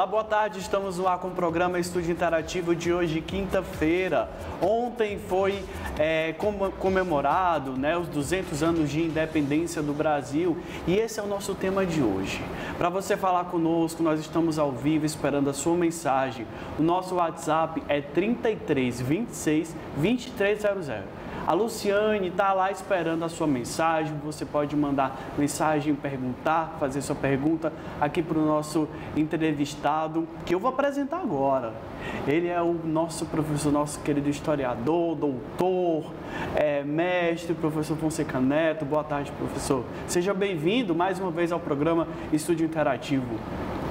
Olá, boa tarde. Estamos lá com o programa Estúdio Interativo de hoje, quinta-feira. Ontem foi é, comemorado né, os 200 anos de independência do Brasil e esse é o nosso tema de hoje. Para você falar conosco, nós estamos ao vivo esperando a sua mensagem. O nosso WhatsApp é 33 26 2300. A Luciane está lá esperando a sua mensagem. Você pode mandar mensagem, perguntar, fazer sua pergunta aqui para o nosso entrevistado, que eu vou apresentar agora. Ele é o nosso professor, nosso querido historiador, doutor, é, mestre, professor Fonseca Neto. Boa tarde, professor. Seja bem-vindo mais uma vez ao programa Estúdio Interativo.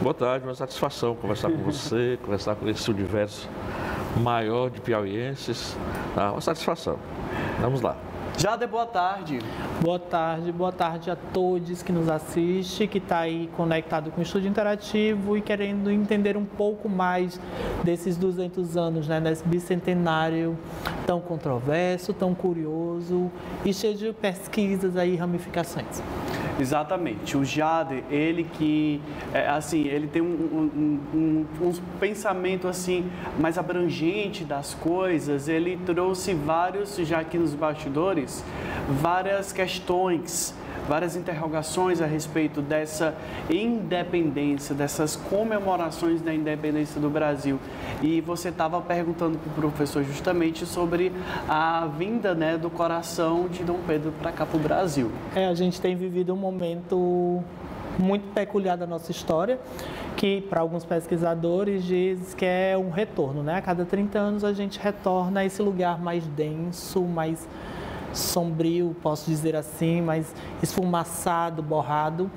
Boa tarde, uma satisfação conversar com você, conversar com esse universo maior de piauienses. Tá? Uma satisfação. Vamos lá. Jade, boa tarde. Boa tarde, boa tarde a todos que nos assistem, que está aí conectado com o Estúdio Interativo e querendo entender um pouco mais desses 200 anos, né, nesse bicentenário tão controverso, tão curioso e cheio de pesquisas aí ramificações. Exatamente. O Jade, ele que, é, assim, ele tem um, um, um, um, pensamento, assim, mais abrangente das coisas. Ele trouxe vários, já aqui nos bastidores, várias questões várias interrogações a respeito dessa independência, dessas comemorações da independência do Brasil. E você estava perguntando para o professor justamente sobre a vinda né, do coração de Dom Pedro para cá para o Brasil. É, a gente tem vivido um momento muito peculiar da nossa história, que para alguns pesquisadores diz que é um retorno, né? A cada 30 anos a gente retorna a esse lugar mais denso, mais sombrio, posso dizer assim, mais esfumaçado, borrado.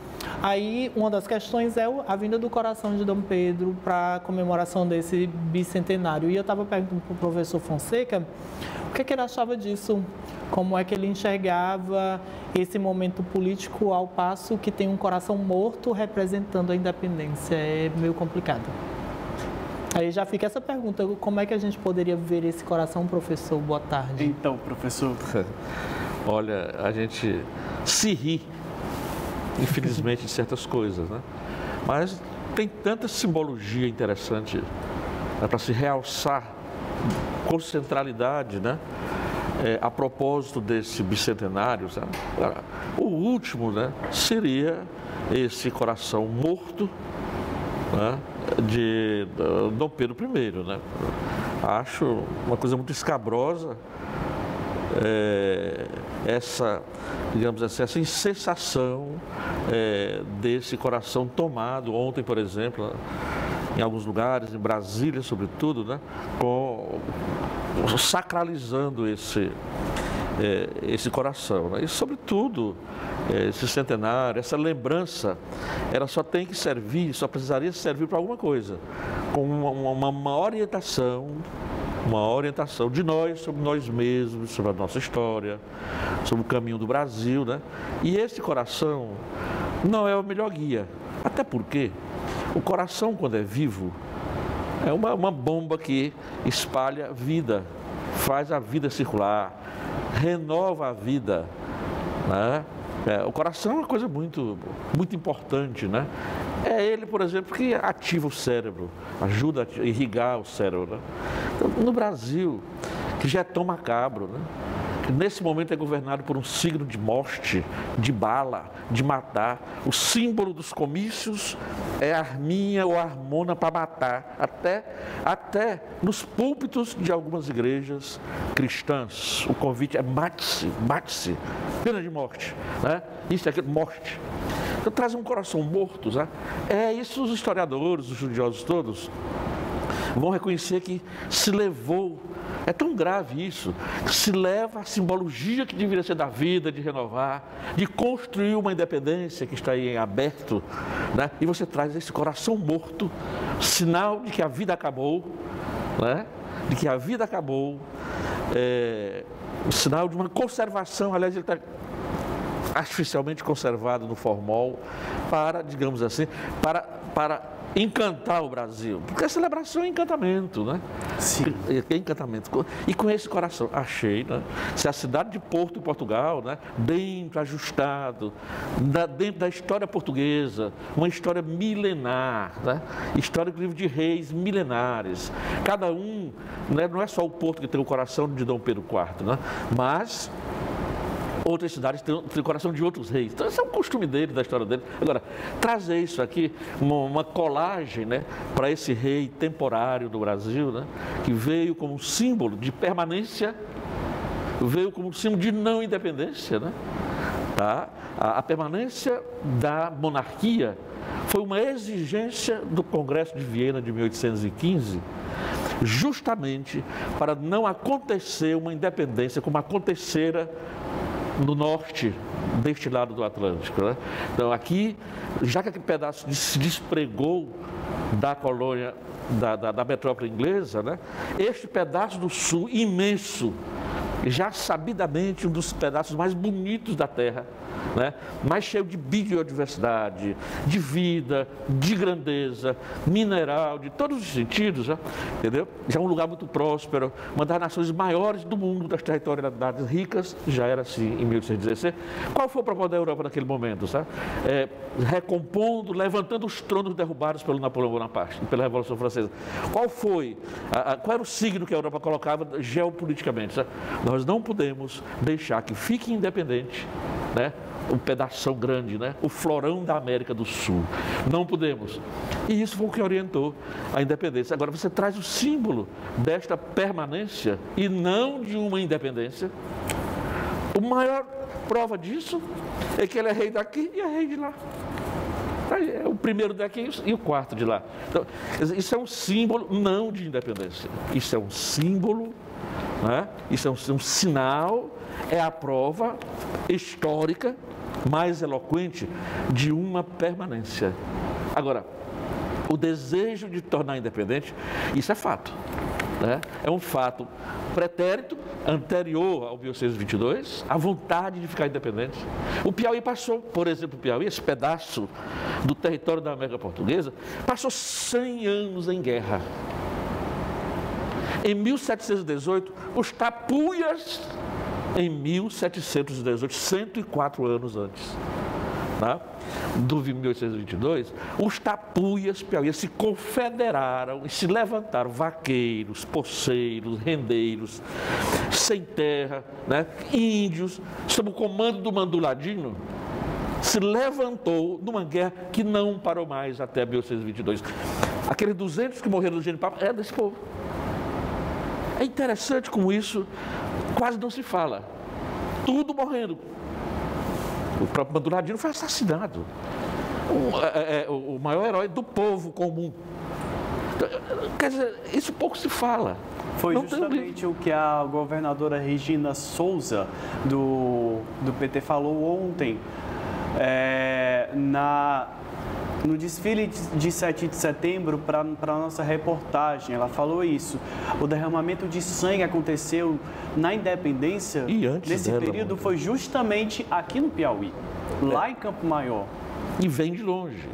Aí uma das questões é a vinda do coração de Dom Pedro para a comemoração desse bicentenário. E eu estava perguntando para o professor Fonseca o que, é que ele achava disso, como é que ele enxergava esse momento político ao passo que tem um coração morto representando a independência. É meio complicado. Aí já fica essa pergunta, como é que a gente poderia ver esse coração, professor? Boa tarde. Então, professor. Olha, a gente se ri, infelizmente, de certas coisas, né? Mas tem tanta simbologia interessante né, para se realçar com centralidade, né? É, a propósito desse bicentenário, sabe? o último né, seria esse coração morto, né? De Dom Pedro I. Né? Acho uma coisa muito escabrosa é, essa, digamos assim, essa insensação é, desse coração tomado ontem, por exemplo, em alguns lugares, em Brasília sobretudo, né, com, sacralizando esse, é, esse coração. Né? E, sobretudo, é, esse centenário, essa lembrança, ela só tem que servir, só precisaria servir para alguma coisa, com uma, uma, uma orientação, uma orientação de nós sobre nós mesmos, sobre a nossa história, sobre o caminho do Brasil, né? E esse coração não é o melhor guia, até porque o coração, quando é vivo, é uma, uma bomba que espalha vida, faz a vida circular, renova a vida. Né? É, o coração é uma coisa muito, muito importante, né? É ele, por exemplo, que ativa o cérebro, ajuda a irrigar o cérebro. Né? No Brasil, que já é tão macabro, né? Nesse momento é governado por um signo de morte, de bala, de matar. O símbolo dos comícios é a arminha ou a harmona para matar, até, até nos púlpitos de algumas igrejas cristãs. O convite é mate-se, mate-se, pena de morte. Né? Isso é aquilo, morte. Então traz um coração morto. Né? É isso os historiadores, os estudiosos todos vão reconhecer que se levou é tão grave isso, se leva a simbologia que deveria ser da vida, de renovar, de construir uma independência que está aí em aberto, né? e você traz esse coração morto, sinal de que a vida acabou, né? de que a vida acabou, é, o sinal de uma conservação, aliás, ele está artificialmente conservado no formol para, digamos assim, para, para encantar o Brasil. Porque a celebração é encantamento, né? Sim. É encantamento. E com esse coração, achei, né? Se a cidade de Porto, em Portugal, né? Dentro, ajustado, da, dentro da história portuguesa, uma história milenar, né? História, inclusive, de reis milenares. Cada um, né? não é só o Porto que tem o coração de Dom Pedro IV, né? Mas outras cidades têm, têm o coração de outros reis. Então, esse é um costume dele, da história dele. Agora, trazer isso aqui, uma, uma colagem né, para esse rei temporário do Brasil, né, que veio como símbolo de permanência, veio como símbolo de não independência. Né, tá? a, a permanência da monarquia foi uma exigência do Congresso de Viena de 1815 justamente para não acontecer uma independência como acontecera no norte deste lado do Atlântico. Né? Então, aqui, já que aquele pedaço se despregou da colônia, da, da, da metrópole inglesa, né? este pedaço do sul imenso, já sabidamente um dos pedaços mais bonitos da Terra, né? mais cheio de biodiversidade, de vida, de grandeza, mineral, de todos os sentidos, né? entendeu? Já é um lugar muito próspero, uma das nações maiores do mundo, das territorialidades ricas, já era assim em 1816. Qual foi o propósito da Europa naquele momento? Sabe? É, recompondo, levantando os tronos derrubados pelo Napoleão Bonaparte, pela Revolução Francesa. Qual foi, a, a, qual era o signo que a Europa colocava geopoliticamente? Sabe? Nós não podemos deixar que fique independente, né? um pedaço grande, né? o florão da América do Sul. Não podemos. E isso foi o que orientou a independência. Agora você traz o símbolo desta permanência e não de uma independência. O maior prova disso é que ele é rei daqui e é rei de lá. É o primeiro daqui e o quarto de lá. Então, isso é um símbolo não de independência. Isso é um símbolo, né? isso é um, um sinal, é a prova histórica mais eloquente de uma permanência. Agora, o desejo de tornar independente, isso é fato. Né? É um fato pretérito, anterior ao 1822, a vontade de ficar independente. O Piauí passou, por exemplo, o Piauí, esse pedaço do território da América Portuguesa, passou 100 anos em guerra. Em 1718, os tapuias em 1718, 104 anos antes. Tá? do 1822, os tapuias piauias se confederaram e se levantaram vaqueiros, poceiros, rendeiros, sem terra, né? índios, sob o comando do Manduladino, se levantou numa guerra que não parou mais até 1822. Aqueles 200 que morreram do Genipapo é desse povo. É interessante como isso quase não se fala. Tudo morrendo. O próprio Maduradino foi assassinado. O, é, é, o maior herói do povo comum. Quer dizer, isso pouco se fala. Foi não justamente o que a governadora Regina Souza, do, do PT, falou ontem. É, na, no desfile de 7 de setembro, para a nossa reportagem, ela falou isso. O derramamento de sangue aconteceu na independência. E antes nesse dela, período foi justamente aqui no Piauí, lá em Campo Maior. E vem de longe.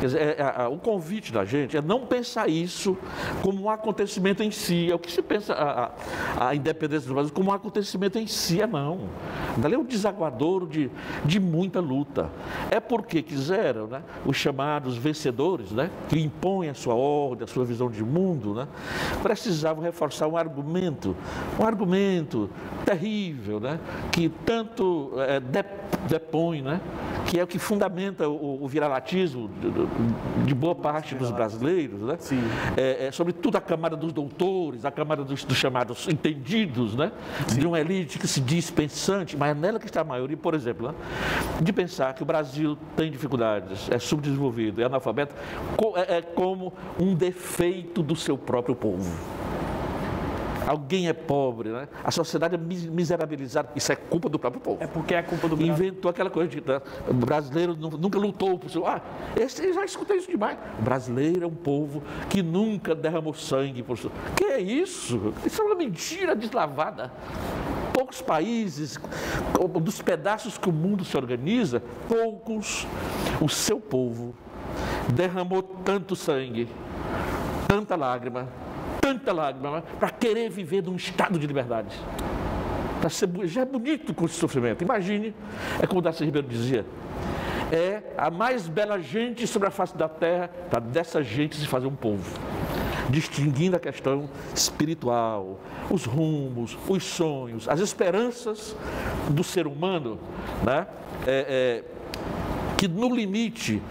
Dizer, é, é, o convite da gente é não pensar isso como um acontecimento em si. É o que se pensa a, a, a independência do Brasil como um acontecimento em si, é não. Dali é um desaguadouro de, de muita luta. É porque quiseram né, os chamados vencedores, né, que impõem a sua ordem, a sua visão de mundo, né, precisavam reforçar um argumento, um argumento terrível, né, que tanto é, depõe, né, que é o que fundamenta o, o viralatismo de, de, boa parte dos brasileiros, né? Sim. É, é, sobretudo a camada dos doutores, a camada dos, dos chamados entendidos, né? Sim. De uma elite que se diz pensante, mas é nela que está a maioria, por exemplo, né? de pensar que o Brasil tem dificuldades, é subdesenvolvido, é analfabeto, é, é como um defeito do seu próprio povo alguém é pobre, né? a sociedade é miserabilizada, isso é culpa do próprio povo. É porque é culpa do Brasil. Inventou aquela coisa de né? o brasileiro nunca lutou por seu. Ah, esse, já escutei isso demais. O brasileiro é um povo que nunca derramou sangue por seu. Que é isso? Isso é uma mentira deslavada poucos países, dos pedaços que o mundo se organiza, poucos, o seu povo derramou tanto sangue, tanta lágrima, tanta lágrima, para querer viver num estado de liberdade. Já é bonito com esse sofrimento. Imagine, é como Darcy Ribeiro dizia, é a mais bela gente sobre a face da terra, para dessa gente se fazer um povo. Distinguindo a questão espiritual, os rumos, os sonhos, as esperanças do ser humano, né? É, é, que no limite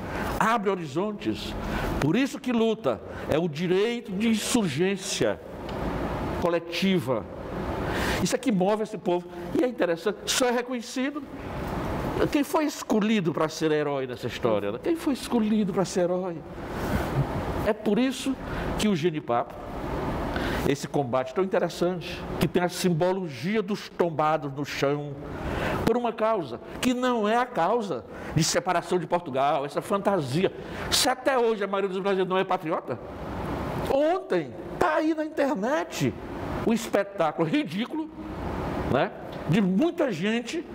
abre horizontes. Por isso que luta é o direito de insurgência coletiva. Isso é que move esse povo. E é interessante, só é reconhecido. Quem foi escolhido para ser herói nessa história? Né? Quem foi escolhido para ser herói? É por isso que o genipapo, esse combate tão interessante, que tem a simbologia dos tombados no chão, por uma causa, que não é a causa de separação de Portugal, essa fantasia. Se até hoje a maioria dos brasileiros não é patriota, ontem está aí na internet o espetáculo ridículo né, de muita gente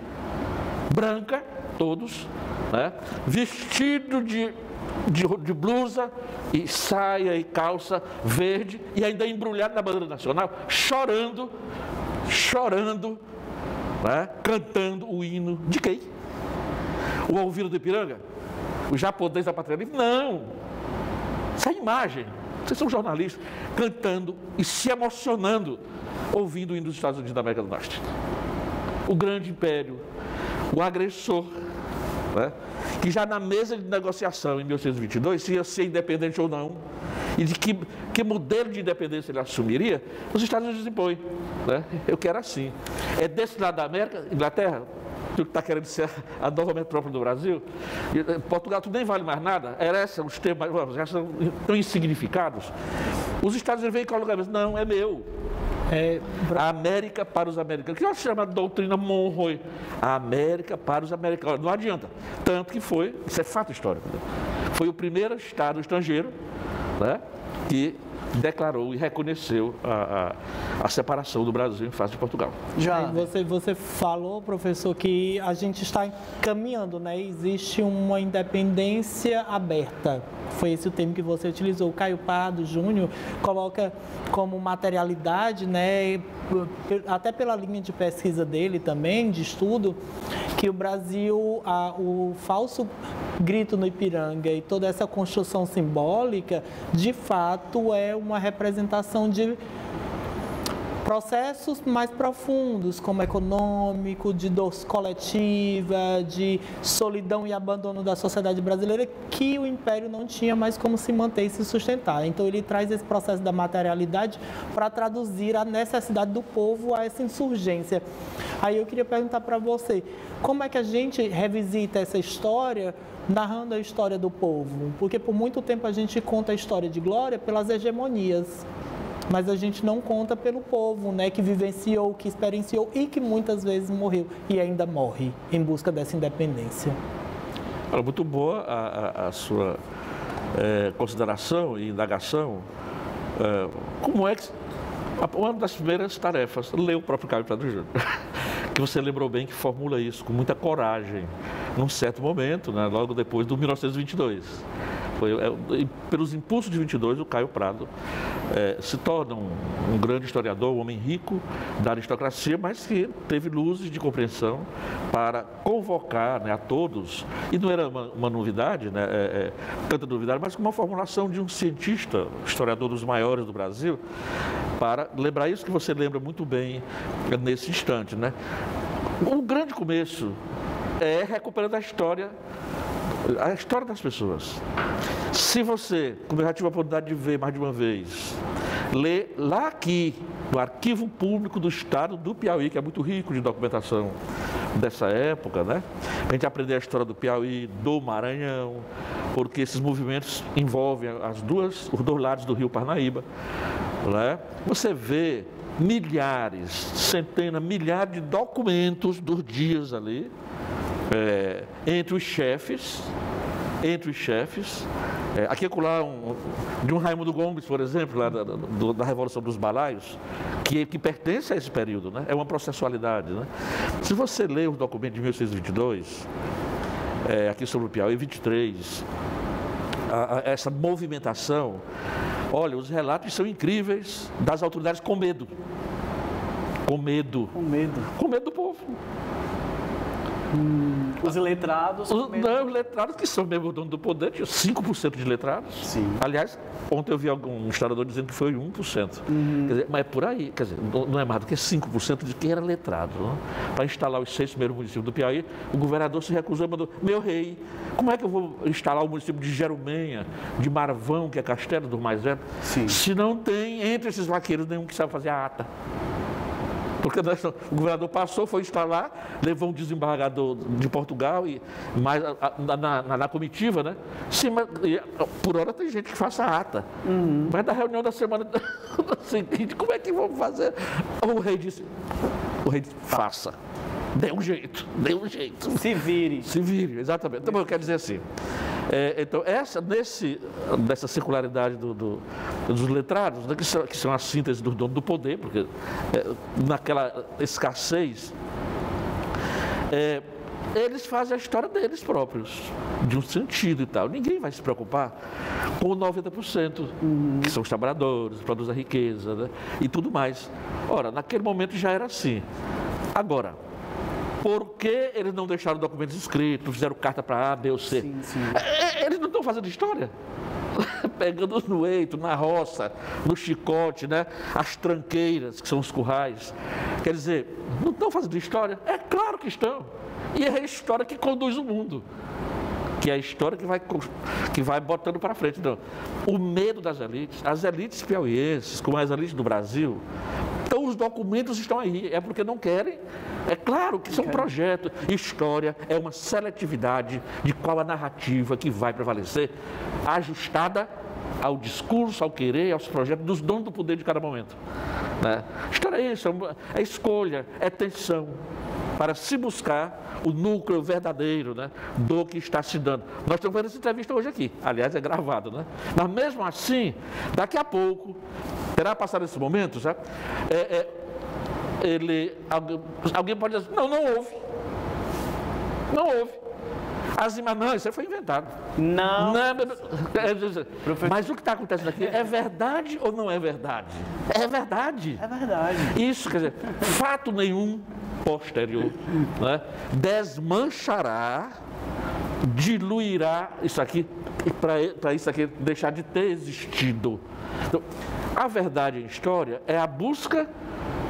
branca, todos, né, vestido de, de, de, blusa e saia e calça verde e ainda embrulhado na bandeira nacional, chorando, chorando né, cantando o hino de quem? O ouvido do Ipiranga? O japonês da Pátria Livre? Não! Essa é imagem, vocês são jornalistas, cantando e se emocionando, ouvindo o hino dos Estados Unidos da América do Norte. O grande império, o agressor, né, que já na mesa de negociação em 1822, se ia ser independente ou não, e de que, que modelo de independência ele assumiria, os Estados Unidos impõem. Né? Eu quero assim. É desse lado da América, Inglaterra, tu que está querendo ser a nova metrópole do Brasil, eh, Portugal tu nem vale mais nada, era essa, os temas já são tão insignificados. Os Estados Unidos vêm e colocam, não, é meu. É, a América para os americanos. Que é chama de doutrina Monroe. A América para os americanos. Não adianta. Tanto que foi, isso é fato histórico. Foi o primeiro Estado estrangeiro né, que declarou e reconheceu a, a, a, separação do Brasil em face de Portugal. Já você, você falou, professor, que a gente está caminhando, né? Existe uma independência aberta. Foi esse o termo que você utilizou. O Caio Pardo Júnior coloca como materialidade, né? Até pela linha de pesquisa dele também, de estudo, que o Brasil, a, o falso grito no Ipiranga e toda essa construção simbólica, de fato é uma representação de processos mais profundos, como econômico, de dor coletiva, de solidão e abandono da sociedade brasileira, que o Império não tinha mais como se manter e se sustentar. Então, ele traz esse processo da materialidade para traduzir a necessidade do povo a essa insurgência. Aí eu queria perguntar para você, como é que a gente revisita essa história narrando a história do povo? Porque por muito tempo a gente conta a história de glória pelas hegemonias mas a gente não conta pelo povo, né, que vivenciou, que experienciou e que muitas vezes morreu e ainda morre em busca dessa independência. muito boa a, a, a sua é, consideração e indagação. É, como é que uma das primeiras tarefas, ler o próprio Caio Prado Júnior, que você lembrou bem que formula isso com muita coragem, num certo momento, né, logo depois do 1922. Foi, é, pelos impulsos de 22, o Caio Prado é, se torna um, um, grande historiador, um homem rico da aristocracia, mas que teve luzes de compreensão para convocar né, a todos, e não era uma, uma novidade, né, é, é, tanta novidade, mas uma formulação de um cientista, historiador dos maiores do Brasil, para lembrar isso que você lembra muito bem nesse instante. Né? Grande começo é recuperando a história a história das pessoas. Se você, como eu já tive a oportunidade de ver mais de uma vez, lê lá aqui, no Arquivo Público do Estado do Piauí, que é muito rico de documentação dessa época, né? A gente aprender a história do Piauí, do Maranhão, porque esses movimentos envolvem as duas, os dois lados do Rio Parnaíba, né? Você vê milhares, centenas, milhares de documentos dos dias ali, é, entre os chefes, entre os chefes, é, aqui é lá um, de um Raimundo Gomes, por exemplo, lá da, do, da Revolução dos Balaios, que, que pertence a esse período, né? é uma processualidade. Né? Se você lê os documentos de 1622, é, aqui sobre o Piauí, 23, a, a essa movimentação, olha, os relatos são incríveis das autoridades com medo. Com medo. Com medo. Com medo do povo. Hum, os letrados. Os, não, os letrados que são mesmo dono do poder, tinha 5% de letrados. Sim. Aliás, ontem eu vi algum historiador dizendo que foi 1%. Uhum. Quer dizer, mas é por aí, quer dizer, não é mais do que 5% de quem era letrado. Para instalar os seis primeiros municípios do Piauí, o governador se recusou e mandou: Meu rei, como é que eu vou instalar o município de Jerumenha, de Marvão, que é Castelo do Mais Velho, Sim. se não tem entre esses vaqueiros nenhum que sabe fazer a ata? Porque nós, o governador passou, foi instalar, levou um desembargador de Portugal e mais na, na, na comitiva, né? Sim, mas, por hora tem gente que faça ata. Uhum. Mas na reunião da semana seguinte, como é que vamos fazer? O rei disse, o rei disse, faça. Dê um jeito, dê um jeito. Se vire. Se vire, exatamente. Então, eu quero dizer assim, é, então, essa, nesse, nessa circularidade do, do, dos letrados, né, que, são, que são a síntese do dono do poder, porque é, naquela escassez, é, eles fazem a história deles próprios, de um sentido e tal. Ninguém vai se preocupar com 90%, uhum. que são os trabalhadores, produzem a riqueza né, e tudo mais. Ora, naquele momento já era assim. Agora, por que eles não deixaram documentos escritos, fizeram carta para A, B ou C? Sim, sim. É, é, eles não estão fazendo história. Pegando no eito, na roça, no chicote, né? as tranqueiras, que são os currais. Quer dizer, não estão fazendo história? É claro que estão. E é a história que conduz o mundo que é a história que vai, que vai botando para frente. Então, o medo das elites, as elites piauienses, como as elites do Brasil, então os documentos estão aí, é porque não querem. É claro que isso é um projeto. História é uma seletividade de qual a narrativa que vai prevalecer, ajustada ao discurso, ao querer, aos projetos dos donos do poder de cada momento. Né? História é isso, é escolha, é tensão, para se buscar o núcleo verdadeiro né, do que está se dando. Nós estamos vendo essa entrevista hoje aqui, aliás, é gravado, né? Mas mesmo assim, daqui a pouco, terá passado esse momento, sabe? É, é, ele, alguém, pode dizer, não, não houve. Não houve. As irmãs, não, isso foi inventado. Não. não é, mas o que está acontecendo aqui é verdade ou não é verdade? É verdade. É verdade. Isso, quer dizer, fato nenhum posterior, né, desmanchará, diluirá isso aqui, para isso aqui deixar de ter existido. Então, a verdade em história é a busca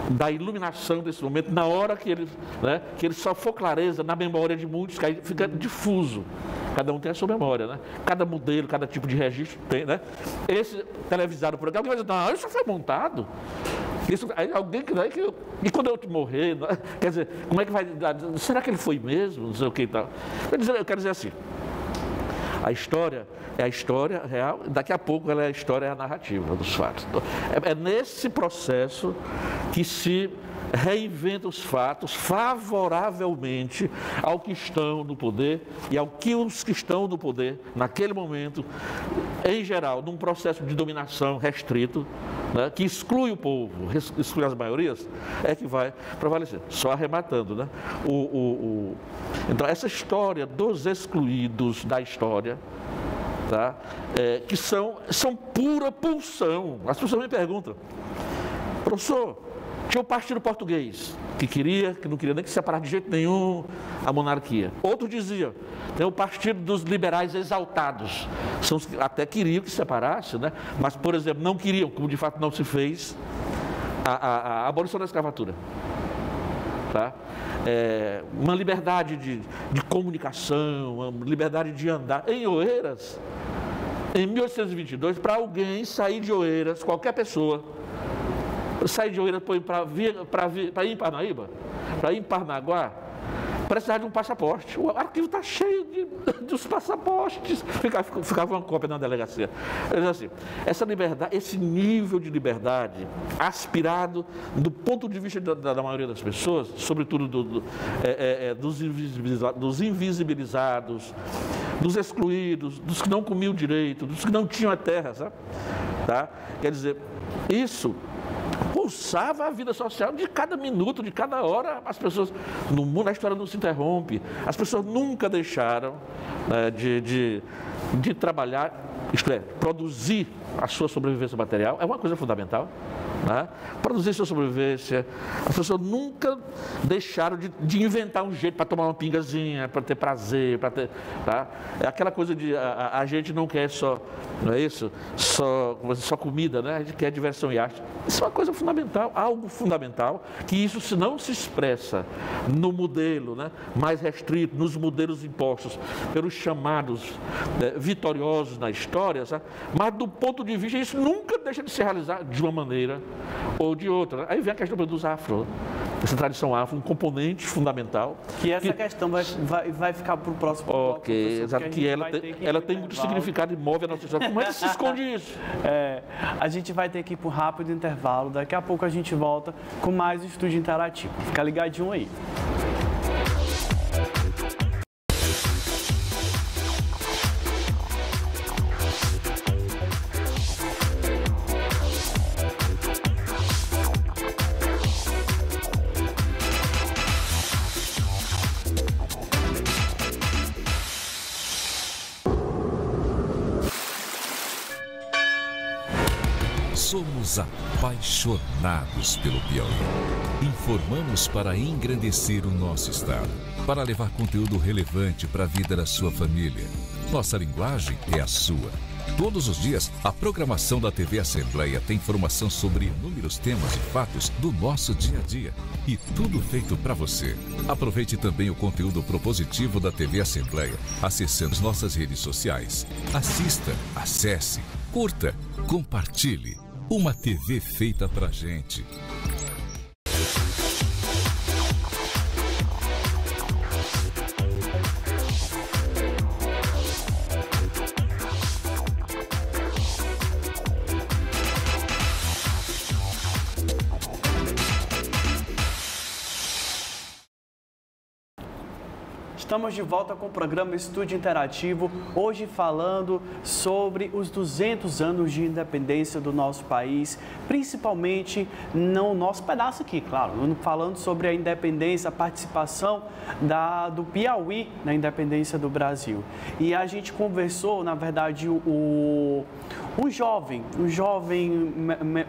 da iluminação desse momento, na hora que ele, né, que ele só for clareza na memória de muitos, que aí fica difuso. Cada um tem a sua memória, né? Cada modelo, cada tipo de registro tem, né? Esse televisado por aqui, alguém vai dizer, não, isso foi montado. Isso, alguém que, aí que e quando eu morrer, né? quer dizer, como é que vai? Será que ele foi mesmo? Não sei o que e tal. Eu quero dizer assim, a história é a história real, daqui a pouco ela é a história, é a narrativa dos fatos. É, é nesse processo que se reinventa os fatos favoravelmente ao que estão no poder e ao que os que estão no poder, naquele momento, em geral, num processo de dominação restrito, né, que exclui o povo, exclui as maiorias, é que vai prevalecer. Só arrematando, né? O, o, o... Então, essa história dos excluídos da história, tá? É, que são, são pura pulsão. As pessoas me perguntam, professor, tinha o partido português, que queria, que não queria nem que separar de jeito nenhum a monarquia. Outro dizia, tem o partido dos liberais exaltados, são os que até queriam que separasse, né? mas, por exemplo, não queriam, como de fato não se fez, a, a, a abolição da escravatura. Tá? É, uma liberdade de, de comunicação, uma liberdade de andar. Em Oeiras, em 1822, para alguém sair de Oeiras, qualquer pessoa, sair de Oeiras para ir em Parnaíba, para ir em Parnaguá, precisava de um passaporte. O arquivo está cheio de, dos passaportes. Ficava, ficava uma cópia na delegacia. assim, essa liberdade, esse nível de liberdade aspirado do ponto de vista da, da maioria das pessoas, sobretudo do, do, é, é, é dos, invisibilizados, dos invisibilizados, dos excluídos, dos que não comiam direito, dos que não tinham a terra, sabe? Tá? Quer dizer, isso pulsava a vida social de cada minuto, de cada hora. As pessoas, no mundo, a história não se interrompe. As pessoas nunca deixaram né, de, de, de trabalhar, isto é, produzir a sua sobrevivência material, é uma coisa fundamental. Né? Produzir sua sobrevivência. As pessoas nunca deixaram de, de inventar um jeito para tomar uma pingazinha, para ter prazer, para ter. Tá? É aquela coisa de a, a, gente não quer só, não é isso? Só, só comida, né? A gente quer diversão e arte. Isso é uma coisa fundamental, algo fundamental, que isso se não se expressa no modelo né, mais restrito, nos modelos impostos pelos chamados né, vitoriosos na história, sabe? mas do ponto de vista, isso nunca deixa de se realizar de uma maneira ou de outra. Aí vem a questão dos afro, essa tradição afro, um componente fundamental. Que essa que... questão vai, vai, vai ficar para o próximo Ok, exato, que ela, tem, que ela tem muito significado e move a nossa história. Como é que se esconde isso? É, a gente vai ter que ir para um rápido intervalo, daqui a pouco a gente volta com mais estúdio interativo. Fica ligadinho aí. Apaixonados pelo Piauí. Informamos para engrandecer o nosso estado, para levar conteúdo relevante para a vida da sua família. Nossa linguagem é a sua. Todos os dias, a programação da TV Assembleia tem informação sobre inúmeros temas e fatos do nosso dia a dia. E tudo feito para você. Aproveite também o conteúdo propositivo da TV Assembleia, acessando nossas redes sociais. Assista, acesse, curta, compartilhe. Uma TV feita pra gente. Estamos de volta com o programa Estúdio Interativo, hoje falando sobre os 200 anos de independência do nosso país, principalmente no nosso pedaço aqui, claro, falando sobre a independência, a participação da, do Piauí na independência do Brasil. E a gente conversou, na verdade, o, o jovem, o jovem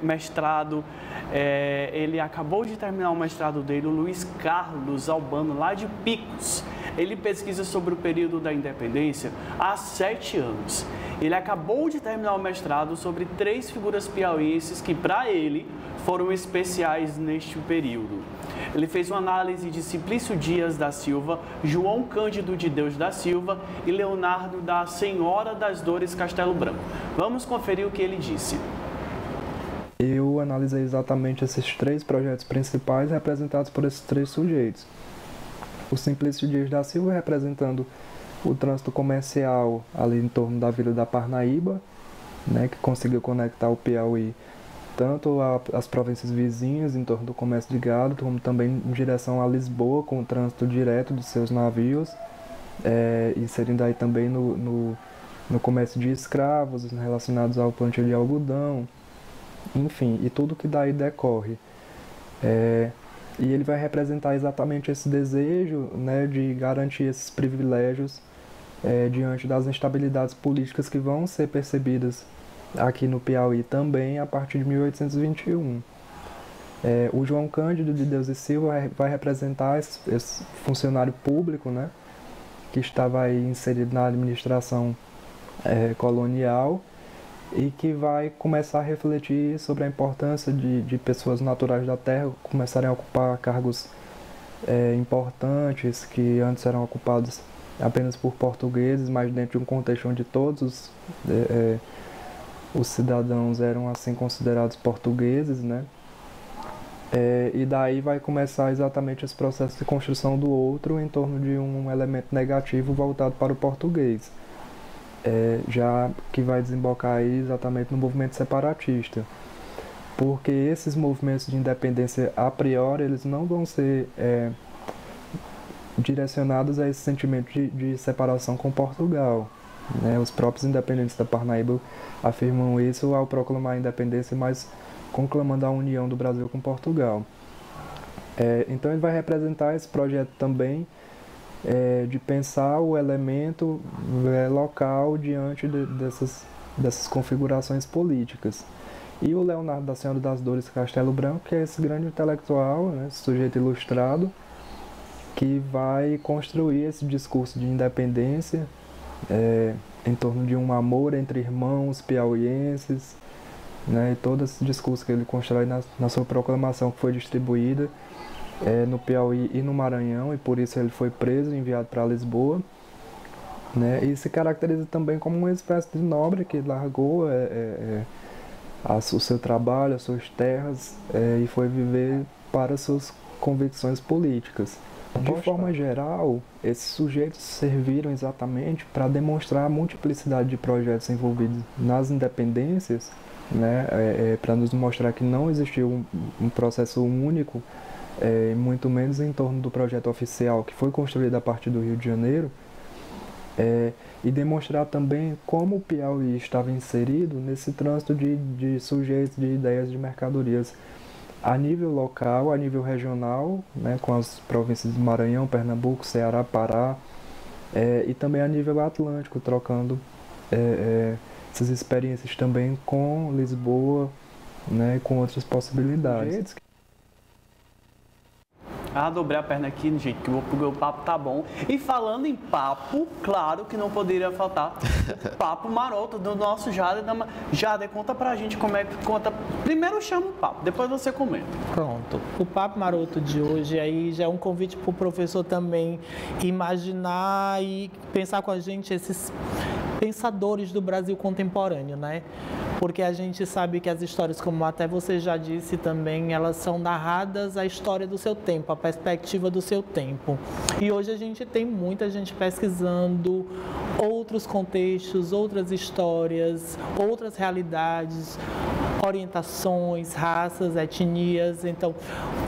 mestrado, é, ele acabou de terminar o mestrado dele, o Luiz Carlos Albano, lá de Picos. Ele pesquisa sobre o período da independência há sete anos. Ele acabou de terminar o mestrado sobre três figuras piauienses que, para ele, foram especiais neste período. Ele fez uma análise de Simplício Dias da Silva, João Cândido de Deus da Silva e Leonardo da Senhora das Dores Castelo Branco. Vamos conferir o que ele disse. Eu analisei exatamente esses três projetos principais representados por esses três sujeitos o Simplício Dias da Silva representando o trânsito comercial ali em torno da Vila da Parnaíba, né, que conseguiu conectar o Piauí tanto as províncias vizinhas em torno do comércio de gado, como também em direção a Lisboa, com o trânsito direto dos seus navios, é, inserindo aí também no, no, no, comércio de escravos relacionados ao plantio de algodão, enfim, e tudo que daí decorre. É, e ele vai representar exatamente esse desejo né, de garantir esses privilégios é, diante das instabilidades políticas que vão ser percebidas aqui no Piauí também a partir de 1821. É, o João Cândido de Deus e Silva vai representar esse, esse, funcionário público né, que estava inserido na administração é, colonial e que vai começar a refletir sobre a importância de, de pessoas naturais da terra começarem a ocupar cargos é, importantes que antes eram ocupados apenas por portugueses, mas dentro de um contexto onde todos os, é, é, os cidadãos eram assim considerados portugueses, né? É, e daí vai começar exatamente esse processo de construção do outro em torno de um elemento negativo voltado para o português é, já que vai desembocar aí exatamente no movimento separatista. Porque esses movimentos de independência a priori, eles não vão ser é, direcionados a esse sentimento de, de separação com Portugal. Né? Os próprios independentes da Parnaíba afirmam isso ao proclamar a independência, mas conclamando a união do Brasil com Portugal. É, então ele vai representar esse projeto também é, de pensar o elemento é, local diante de, dessas, dessas configurações políticas. E o Leonardo da Senhora das Dores Castelo Branco, que é esse grande intelectual, né, esse sujeito ilustrado, que vai construir esse discurso de independência é, em torno de um amor entre irmãos piauienses, né, e todo esse discurso que ele constrói na, na sua proclamação que foi distribuída é, no Piauí e no Maranhão, e por isso ele foi preso e enviado para Lisboa. Né, e se caracteriza também como uma espécie de nobre que largou é, é, é o seu trabalho, as suas terras é, e foi viver para suas convicções políticas. De forma geral, esses sujeitos serviram exatamente para demonstrar a multiplicidade de projetos envolvidos nas independências, né, é, é, para nos mostrar que não existiu um, um processo único, é, muito menos em torno do projeto oficial que foi construído a partir do Rio de Janeiro, é, e demonstrar também como o Piauí estava inserido nesse trânsito de, de sujeitos, de ideias, de mercadorias a nível local, a nível regional, né, com as províncias de Maranhão, Pernambuco, Ceará, Pará, é, e também a nível atlântico, trocando é, é, essas experiências também com Lisboa, né, com outras possibilidades. Ah, dobrei a perna aqui, gente, que o meu papo tá bom. E falando em papo, claro que não poderia faltar o papo maroto do nosso Jader. Jader, conta pra gente como é que conta. Primeiro chama o papo, depois você comenta. Pronto. O papo maroto de hoje aí já é um convite pro professor também imaginar e pensar com a gente esses pensadores do Brasil contemporâneo, né? Porque a gente sabe que as histórias, como até você já disse também, elas são narradas a história do seu tempo, a perspectiva do seu tempo. E hoje a gente tem muita gente pesquisando outros contextos, outras histórias, outras realidades, orientações, raças, etnias. Então,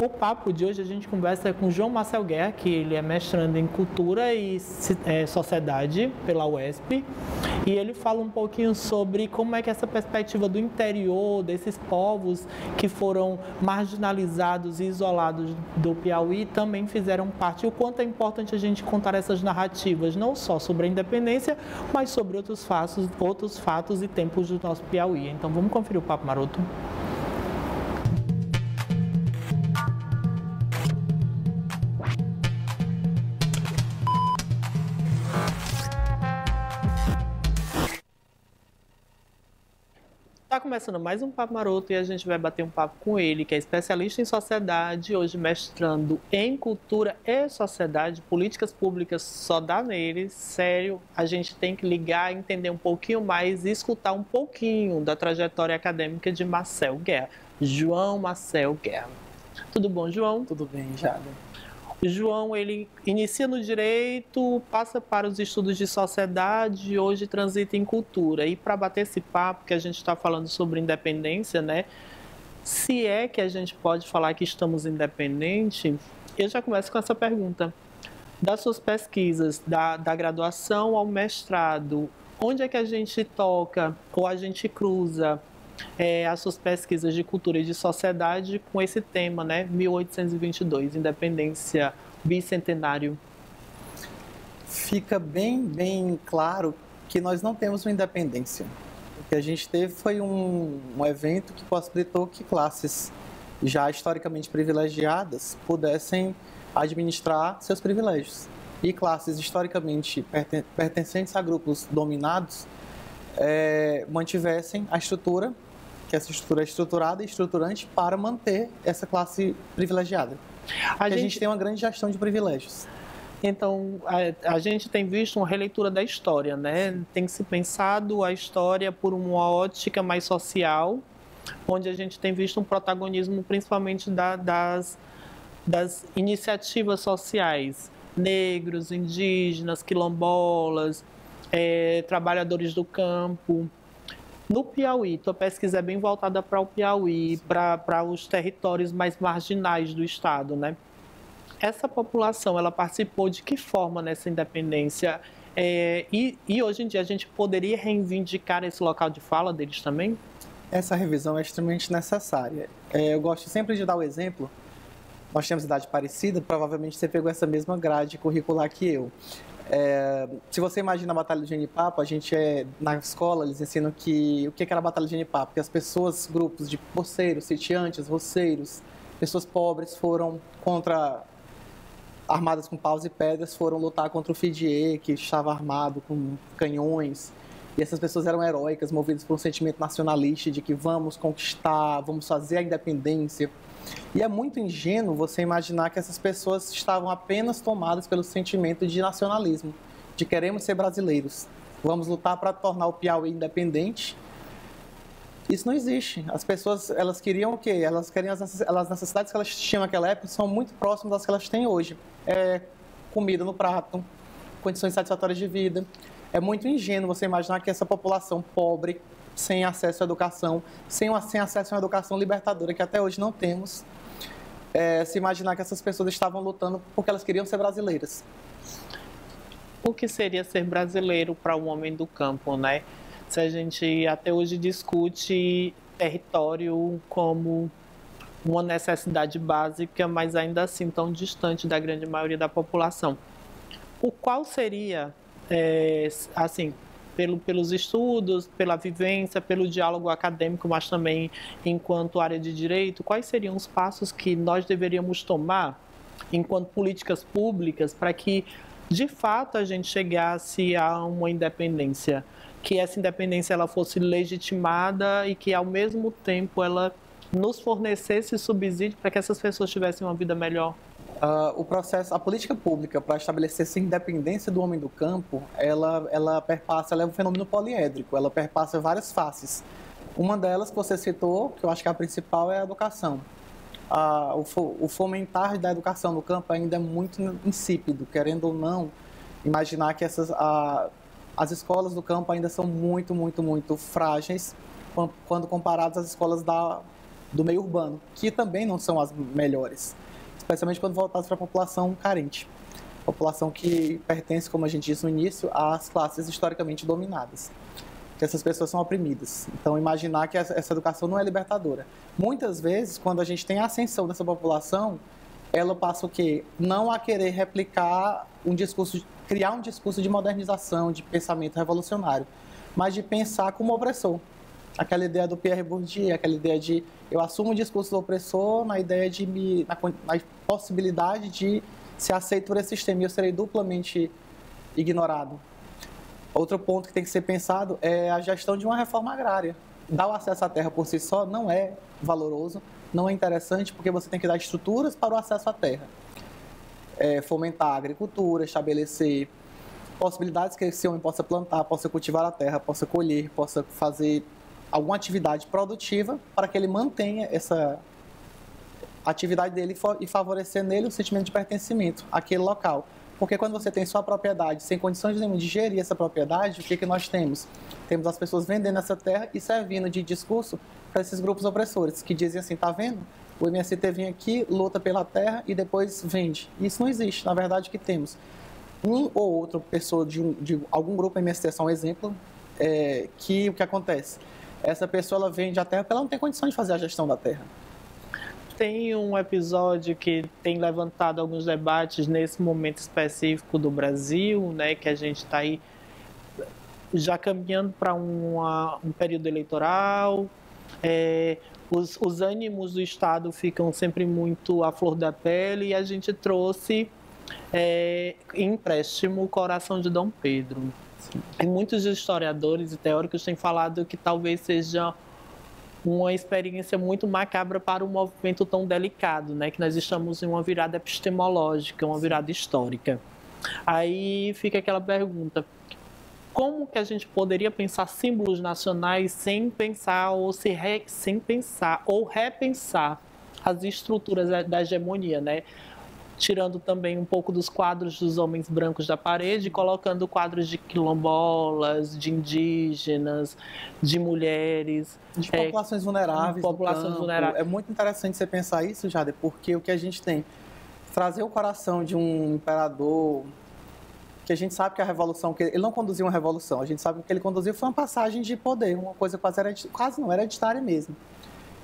o papo de hoje a gente conversa com João Marcel Guerra, que ele é mestrando em Cultura e é, Sociedade pela UESP, e ele fala um pouquinho sobre como é que essa perspectiva do interior, desses povos que foram marginalizados e isolados do Piauí, também fizeram parte. E o quanto é importante a gente contar essas narrativas, não só sobre a independência, mas sobre outros fatos, outros fatos e tempos do nosso Piauí. Então, vamos conferir o Papo Maroto começando mais um Papo Maroto e a gente vai bater um papo com ele, que é especialista em sociedade, hoje mestrando em cultura e sociedade, políticas públicas só dá nele. Sério, a gente tem que ligar, entender um pouquinho mais e escutar um pouquinho da trajetória acadêmica de Marcel Guerra, João Marcel Guerra. Tudo bom, João? Tudo bem, Jada. João ele inicia no direito, passa para os estudos de sociedade, hoje transita em cultura. E para bater esse papo que a gente está falando sobre independência, né? Se é que a gente pode falar que estamos independentes, eu já começo com essa pergunta. Das suas pesquisas, da, da graduação ao mestrado, onde é que a gente toca ou a gente cruza é, as suas pesquisas de cultura e de sociedade com esse tema, né? 1822, independência bicentenário. Fica bem, bem claro que nós não temos uma independência. O que a gente teve foi um, um evento que possibilitou que classes já historicamente privilegiadas pudessem administrar seus privilégios. E classes historicamente pertencentes a grupos dominados é, mantivessem a estrutura, que essa estrutura é estruturada e estruturante para manter essa classe privilegiada. A, gente... a gente tem uma grande gestão de privilégios. Então, a, a, gente tem visto uma releitura da história, né? Tem se pensado a história por uma ótica mais social, onde a gente tem visto um protagonismo principalmente da, das, das iniciativas sociais, negros, indígenas, quilombolas, é, trabalhadores do campo. No Piauí, tua pesquisa é bem voltada para o Piauí, para os territórios mais marginais do estado, né? Essa população, ela participou de que forma nessa independência? É, e, e hoje em dia a gente poderia reivindicar esse local de fala deles também? Essa revisão é extremamente necessária. É, eu gosto sempre de dar o exemplo nós temos idade parecida, provavelmente você pegou essa mesma grade curricular que eu. É, se você imagina a Batalha do Genipapo, a gente é na escola eles ensinam que o que era a Batalha do Genipapo, que as pessoas, grupos de poceiros, sitiantes, roceiros, pessoas pobres foram contra armadas com paus e pedras foram lutar contra o Fidier, que estava armado com canhões. E essas pessoas eram heróicas, movidas por um sentimento nacionalista de que vamos conquistar, vamos fazer a independência. E é muito ingênuo você imaginar que essas pessoas estavam apenas tomadas pelo sentimento de nacionalismo, de queremos ser brasileiros, vamos lutar para tornar o Piauí independente. Isso não existe. As pessoas, elas queriam o quê? Elas queriam as, necessidades que elas tinham naquela época são muito próximas das que elas têm hoje. É comida no prato, condições satisfatórias de vida. É muito ingênuo você imaginar que essa população pobre, sem acesso à educação, sem, sem acesso a uma educação libertadora, que até hoje não temos, é, se imaginar que essas pessoas estavam lutando porque elas queriam ser brasileiras. O que seria ser brasileiro para um homem do campo, né? Se a gente até hoje discute território como uma necessidade básica, mas ainda assim tão distante da grande maioria da população. O qual seria, é, assim, pelo, pelos estudos, pela vivência, pelo diálogo acadêmico, mas também enquanto área de direito, quais seriam os passos que nós deveríamos tomar enquanto políticas públicas para que de fato a gente chegasse a uma independência, que essa independência ela fosse legitimada e que ao mesmo tempo ela nos fornecesse subsídio para que essas pessoas tivessem uma vida melhor? Uh, o processo, a política pública para estabelecer essa independência do homem do campo, ela, ela perpassa, ela é um fenômeno poliédrico, ela perpassa várias faces. Uma delas que você citou, que eu acho que é a principal, é a educação. Uh, o, o fomentar da educação no campo ainda é muito insípido, querendo ou não, imaginar que essas, uh, as escolas do campo ainda são muito, muito, muito frágeis quando comparadas às escolas da, do meio urbano, que também não são as melhores especialmente quando voltados para a população carente. População que pertence, como a gente disse no início, às classes historicamente dominadas. Que essas pessoas são oprimidas. Então, imaginar que essa educação não é libertadora. Muitas vezes, quando a gente tem a ascensão dessa população, ela passa o quê? Não a querer replicar um discurso, criar um discurso de modernização, de pensamento revolucionário, mas de pensar como opressor aquela ideia do Pierre Bourdieu, aquela ideia de eu assumo o discurso do opressor na ideia de me na, na possibilidade de ser aceito por esse sistema e eu serei duplamente ignorado. Outro ponto que tem que ser pensado é a gestão de uma reforma agrária. Dar o acesso à terra por si só não é valoroso, não é interessante, porque você tem que dar estruturas para o acesso à terra. É, fomentar a agricultura, estabelecer possibilidades que esse homem possa plantar, possa cultivar a terra, possa colher, possa fazer alguma atividade produtiva para que ele mantenha essa atividade dele e favorecer nele o sentimento de pertencimento àquele local. Porque quando você tem sua propriedade, sem condições nenhuma de gerir essa propriedade, o que, que nós temos? Temos as pessoas vendendo essa terra e servindo de discurso para esses grupos opressores, que dizem assim, tá vendo? O MST vem aqui, luta pela terra e depois vende. Isso não existe. Na verdade, o que temos? Um ou outra pessoa de, um, de algum grupo MST, só um exemplo, é, que o que acontece? Essa pessoa ela vende a terra porque ela não tem condição de fazer a gestão da terra. Tem um episódio que tem levantado alguns debates nesse momento específico do Brasil, né, que a gente está aí já caminhando para um período eleitoral. É, os, os ânimos do Estado ficam sempre muito à flor da pele e a gente trouxe é, empréstimo coração de Dom Pedro. E muitos historiadores e teóricos têm falado que talvez seja uma experiência muito macabra para um movimento tão delicado, né? Que nós estamos em uma virada epistemológica, uma virada histórica. Aí fica aquela pergunta: como que a gente poderia pensar símbolos nacionais sem pensar ou se re, sem pensar ou repensar as estruturas da hegemonia, né? Tirando também um pouco dos quadros dos homens brancos da parede, colocando quadros de quilombolas, de indígenas, de mulheres. De é, populações vulneráveis. Populações vulneráveis. É muito interessante você pensar isso, Jade, porque o que a gente tem, trazer o coração de um imperador, que a gente sabe que a revolução, que ele não conduziu uma revolução, a gente sabe que o que ele conduziu foi uma passagem de poder, uma coisa quase, quase não, hereditária mesmo.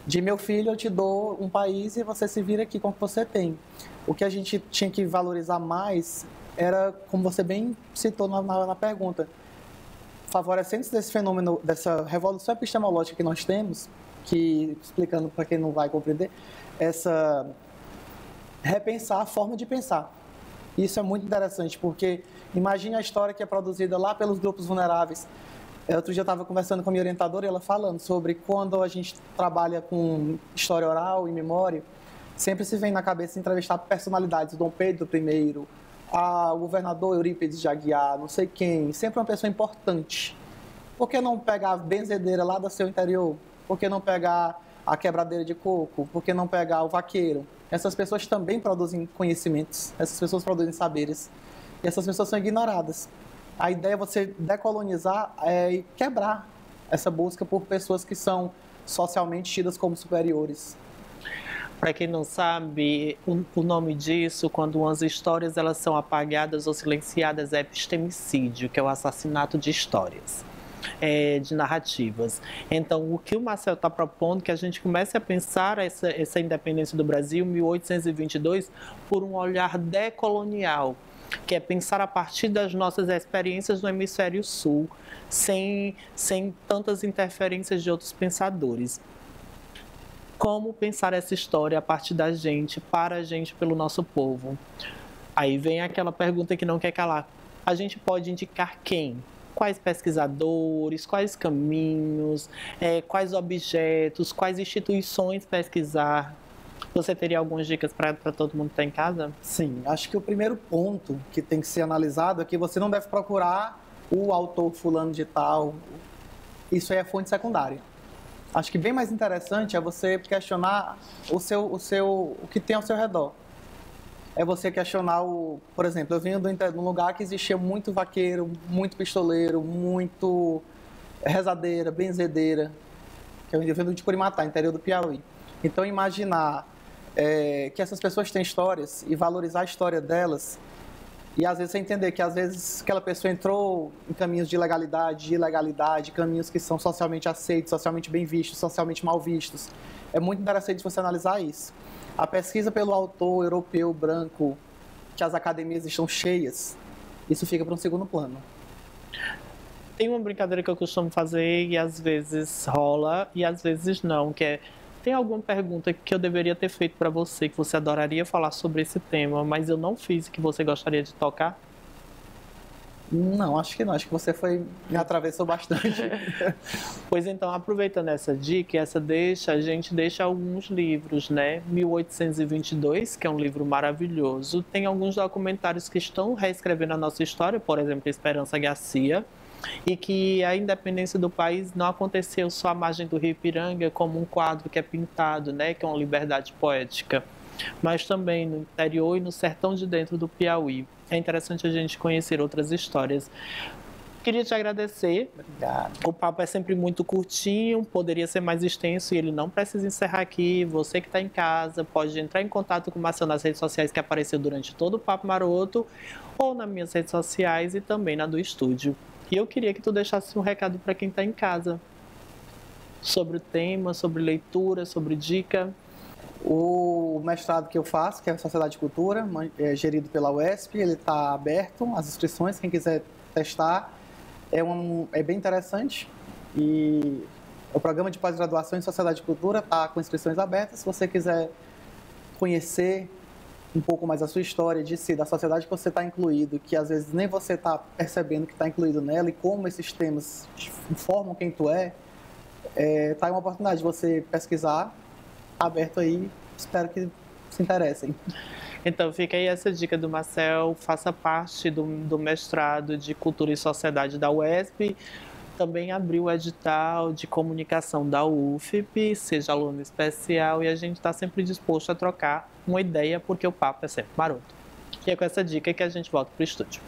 De meu filho, eu te dou um país e você se vira aqui com o que você tem. O que a gente tinha que valorizar mais era, como você bem citou na, na, na pergunta, favorecendo desse fenômeno, dessa revolução epistemológica que nós temos, que, explicando para quem não vai compreender, essa repensar a forma de pensar. Isso é muito interessante, porque imagine a história que é produzida lá pelos grupos vulneráveis. É, outro dia eu estava conversando com a minha orientadora e ela falando sobre quando a gente trabalha com história oral e memória, sempre se vem na cabeça entrevistar personalidades, Dom Pedro I, a, o governador Eurípides de Aguiar, não sei quem, sempre uma pessoa importante. Por que não pegar a benzedeira lá do seu interior? Por que não pegar a quebradeira de coco? Por que não pegar o vaqueiro? Essas pessoas também produzem conhecimentos, essas pessoas produzem saberes. E essas pessoas são ignoradas. A ideia é você decolonizar é, e quebrar essa busca por pessoas que são socialmente tidas como superiores. Para quem não sabe, o, o, nome disso, quando umas histórias elas são apagadas ou silenciadas, é epistemicídio, que é o assassinato de histórias, é, de narrativas. Então, o que o Marcel está propondo é que a gente comece a pensar essa, essa independência do Brasil, 1822, por um olhar decolonial, que é pensar a partir das nossas experiências no hemisfério sul, sem, sem tantas interferências de outros pensadores como pensar essa história a partir da gente, para a gente, pelo nosso povo. Aí vem aquela pergunta que não quer calar. A gente pode indicar quem? Quais pesquisadores, quais caminhos, é, quais objetos, quais instituições pesquisar? Você teria algumas dicas para todo mundo que está em casa? Sim, acho que o primeiro ponto que tem que ser analisado é que você não deve procurar o autor fulano de tal. Isso aí é fonte secundária. Acho que bem mais interessante é você questionar o seu, o seu, o que tem ao seu redor. É você questionar o, por exemplo, eu vim de um lugar que existia muito vaqueiro, muito pistoleiro, muito rezadeira, benzedeira, que eu venho de Curimatá, interior do Piauí. Então imaginar é, que essas pessoas têm histórias e valorizar a história delas e às vezes você entender que às vezes aquela pessoa entrou em caminhos de legalidade, de ilegalidade, caminhos que são socialmente aceitos, socialmente bem vistos, socialmente mal vistos. É muito interessante você analisar isso. A pesquisa pelo autor europeu branco, que as academias estão cheias, isso fica para um segundo plano. Tem uma brincadeira que eu costumo fazer e às vezes rola e às vezes não, que é tem alguma pergunta que eu deveria ter feito para você, que você adoraria falar sobre esse tema, mas eu não fiz e que você gostaria de tocar? Não, acho que não. Acho que você foi me atravessou bastante. pois então, aproveitando essa dica, essa deixa, a gente deixa alguns livros, né? 1822, que é um livro maravilhoso. Tem alguns documentários que estão reescrevendo a nossa história, por exemplo, Esperança Garcia e que a independência do país não aconteceu só à margem do Rio Ipiranga como um quadro que é pintado, né, que é uma liberdade poética, mas também no interior e no sertão de dentro do Piauí. É interessante a gente conhecer outras histórias. Queria te agradecer. Obrigado. O papo é sempre muito curtinho, poderia ser mais extenso e ele não precisa encerrar aqui. Você que está em casa pode entrar em contato com o Marcelo nas redes sociais que apareceu durante todo o Papo Maroto ou nas minhas redes sociais e também na do estúdio. E eu queria que tu deixasse um recado para quem está em casa sobre o tema, sobre leitura, sobre dica. O mestrado que eu faço, que é Sociedade de Cultura, é gerido pela UESP, ele está aberto, as inscrições, quem quiser testar, é, um, é bem interessante. E o programa de pós-graduação em Sociedade de Cultura está com inscrições abertas. Se você quiser conhecer um pouco mais a sua história de si, da sociedade que você está incluído, que às vezes nem você está percebendo que está incluído nela e como esses temas informam quem tu é, é tá aí uma oportunidade de você pesquisar, aberto aí, espero que se interessem. Então fica aí essa dica do Marcel, faça parte do, do mestrado de Cultura e Sociedade da UESP, também abriu o edital de comunicação da UFP, seja aluno especial, e a gente está sempre disposto a trocar uma ideia, porque o papo é sempre maroto. E é com essa dica que a gente volta para o estúdio.